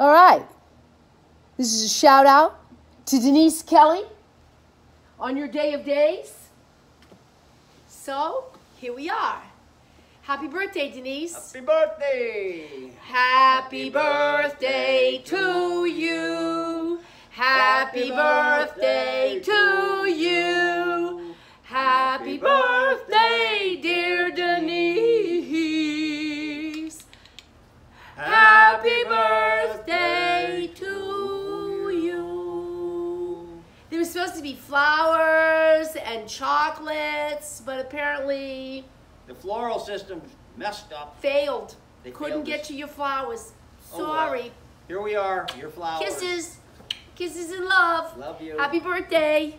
All right. This is a shout out to Denise Kelly on your day of days. So, here we are. Happy birthday, Denise. Happy birthday! Happy birthday to you. Happy birthday There was supposed to be flowers and chocolates, but apparently The floral system messed up. failed. They Couldn't failed get us. to your flowers. Oh, well. Sorry. Here we are, your flowers. Kisses. Kisses and love. Love you. Happy birthday.